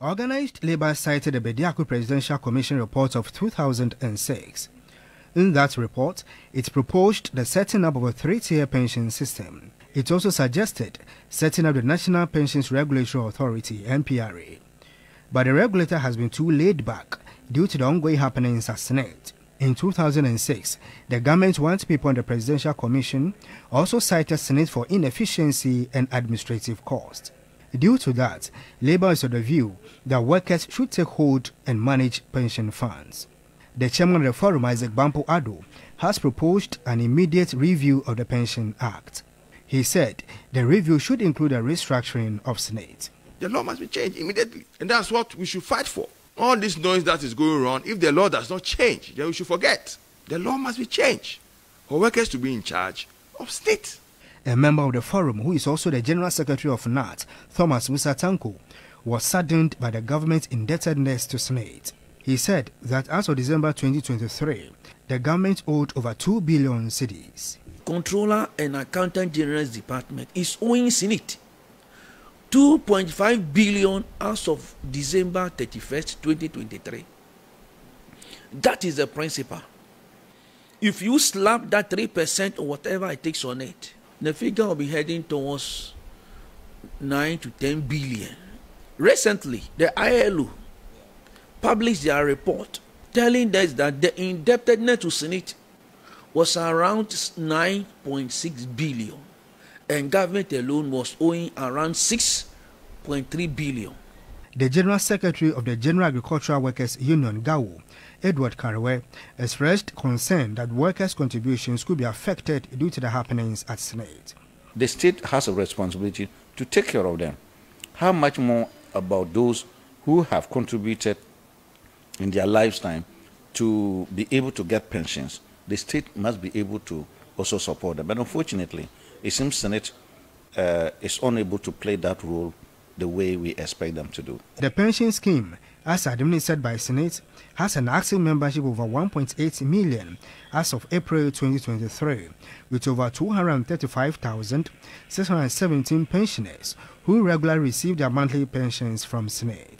Organized Labour cited the Bediako Presidential Commission report of 2006. In that report, it proposed the setting up of a three-tier pension system. It also suggested setting up the National Pensions Regulatory Authority (NPRA). But the regulator has been too laid back due to the ongoing happenings at SSNIT. In 2006, the government wants people on the Presidential Commission also cited SSNIT for inefficiency and administrative cost. Due to that, Labour is of the view that workers should take hold and manage pension funds. The chairman of the forum, Isaac Bampoe Addo, has proposed an immediate review of the Pension Act. He said the review should include a restructuring of SSNIT. The law must be changed immediately, and that's what we should fight for. All this noise that is going on, if the law does not change, then we should forget. The law must be changed for workers to be in charge of state. A member of the forum, who is also the General Secretary of NAT, Thomas Musa Tanko, was saddened by the government's indebtedness to SSNIT. He said that as of December 2023, the government owed over 2 billion cedis. Controller and Accountant General's Department is owing SSNIT 2.5 billion as of December 31st, 2023. That is the principle. If you slap that 3% or whatever it takes on it, the figure will be heading towards 9 to 10 billion. Recently, the ILO published their report telling us that the indebtedness to Senate was around 9.6 billion and government alone was owing around 6.3 billion. The General Secretary of the General Agricultural Workers Union, GAWU, Edward Kareweh, expressed concern that workers' contributions could be affected due to the happenings at SSNIT. The state has a responsibility to take care of them. How much more about those who have contributed in their lifetime to be able to get pensions, the state must be able to also support them. But unfortunately, it seems SSNIT uh, is unable to play that role the way we expect them to do. The pension scheme, as administered by SSNIT, has an active membership of over 1.8 million as of April 2023, with over 235,617 pensioners who regularly receive their monthly pensions from SSNIT.